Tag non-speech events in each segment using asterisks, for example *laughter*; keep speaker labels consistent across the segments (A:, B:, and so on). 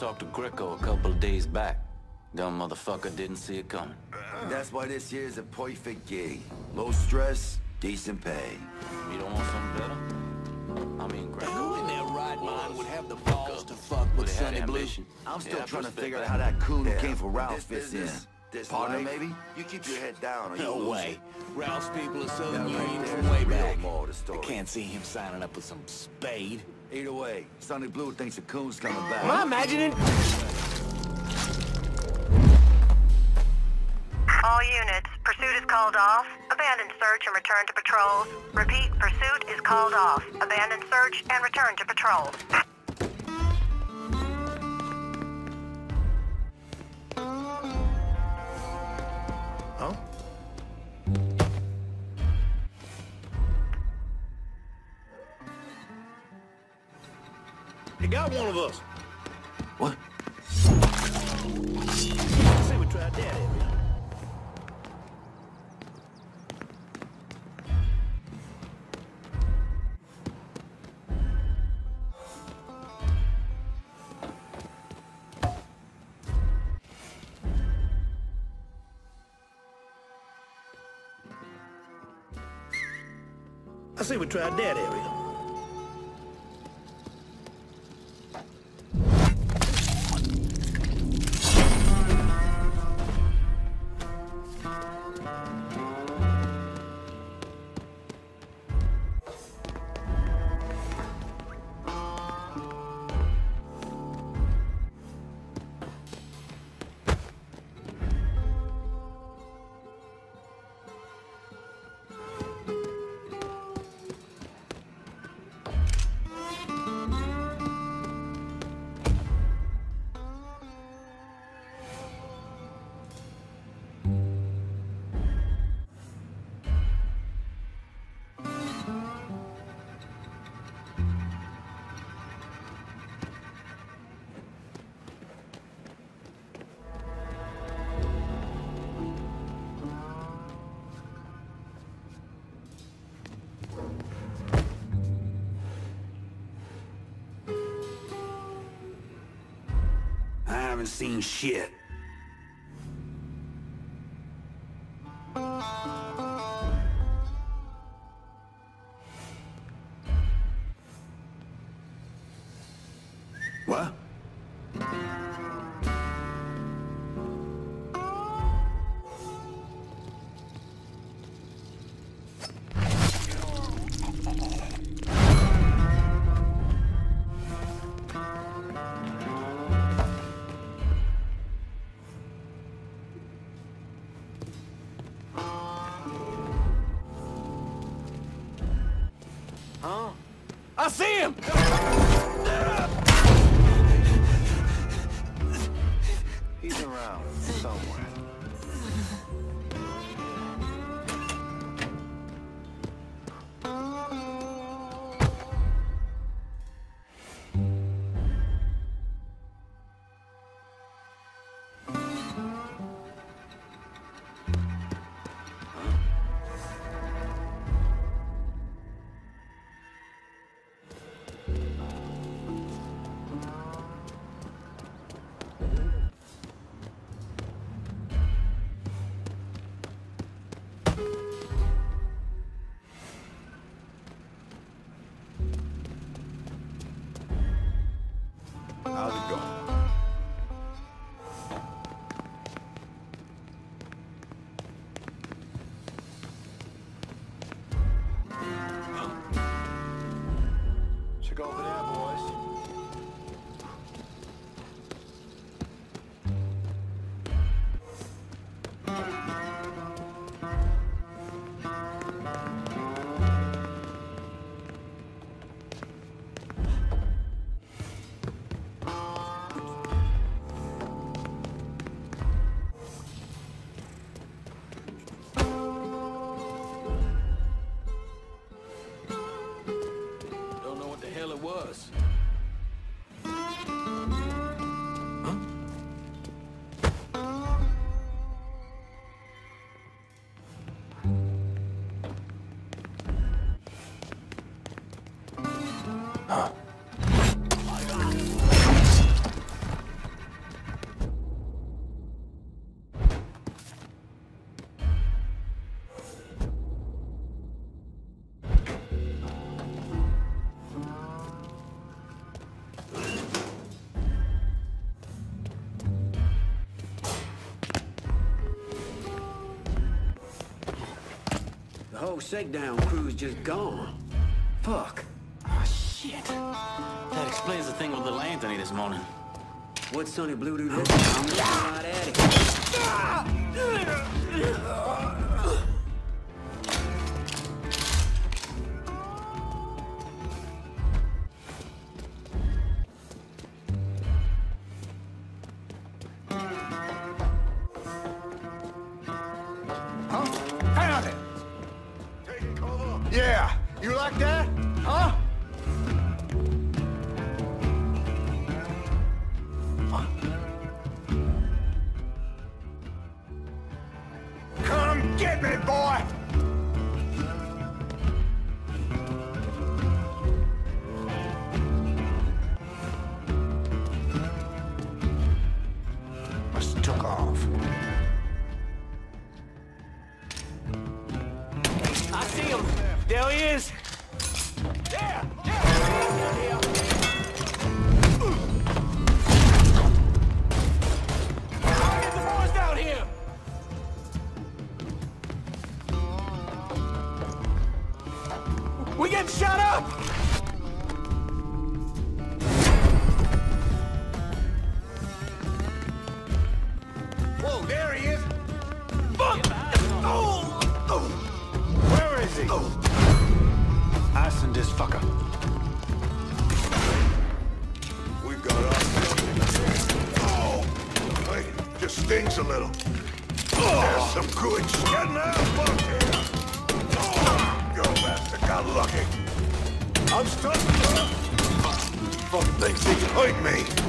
A: talked to Greco a couple of days back. Dumb motherfucker didn't see it coming.
B: That's why this year's a perfect gig. Low stress, decent pay.
A: You don't want something better? I mean, Greco...
C: Who in their right mind would have the balls to fuck with
A: Would've
C: Sonny Blue?
B: I'm still
A: Yeah,
B: trying to figure out how that coon who
D: Yeah.
B: came for Ralph fits in.
D: business, this
B: Partner,
D: life,
B: maybe?
D: You keep your head down or you
C: No way.
D: it.
C: Ralph's people are Southern
B: That right
C: Union from way back.
B: moral of the
C: I can't see him signing up with some spade.
B: Either way, Sonny Blue thinks the coon's coming back.
C: Am I imagining?
E: All units, pursuit is called off. Abandon search and return to patrols. Repeat, pursuit is called off. Abandon search and return to patrols.
C: You one of us.
B: What?
C: I say we tried that area. I say we tried that area. Haven't seen shit.
D: Around somewhere. *laughs*
C: The
F: whole shakedown crew's just gone. Fuck.
A: Shit. That explains the thing with little Anthony this morning.
F: What Sonny Blue do this? I'm looking right at it.
D: Took off.
C: I see him. There he is. Yeah, yeah. Get. We getting shot up.
D: This fucker.
G: We got ourselves. Oh, hey, just stings a little. There's some good shit. Now, fuck here. Oh, your bastard got lucky. I'm stuck. Fuck thinks he can hurt me.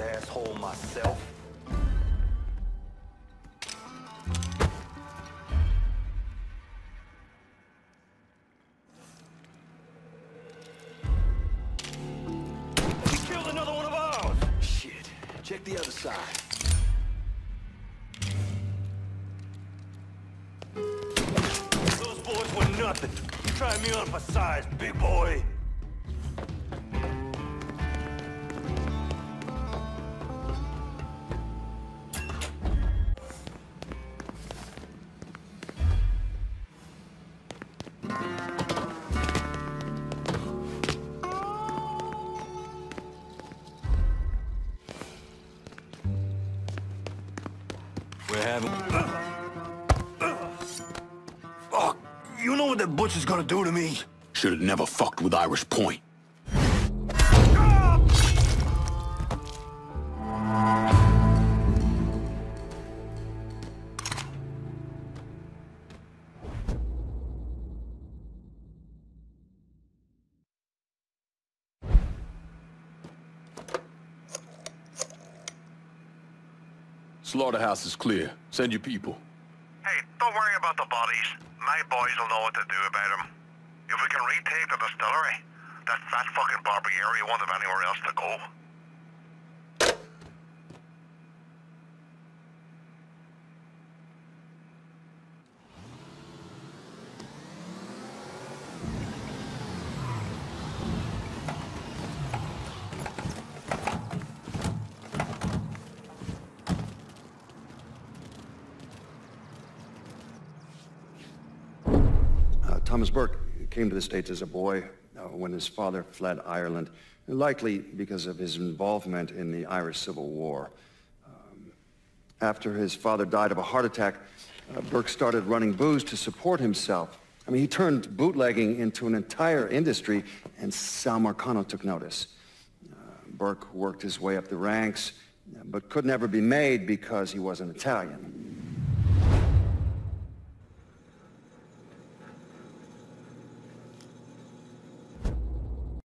B: Asshole myself.
C: He killed another one of ours.
B: Shit. Check the other side.
C: Those boys were nothing. Try me on for size, big boy.
A: We're having...
G: Fuck, you know what that butcher's gonna do to me?
H: Should've never fucked with Irish Point. Slaughterhouse is clear. Send your people.
G: Hey, don't worry about the bodies. My boys will know what to do about them. If we can retake the distillery, that fat fucking Barbieri won't have anywhere else to go.
I: Thomas Burke came to the States as a boy uh, when his father fled Ireland, likely because of his involvement in the Irish Civil War. Um, after his father died of a heart attack, uh, Burke started running booze to support himself. I mean, he turned bootlegging into an entire industry, and Sal Marcano took notice. Uh, Burke worked his way up the ranks, but could never be made because he wasn't Italian.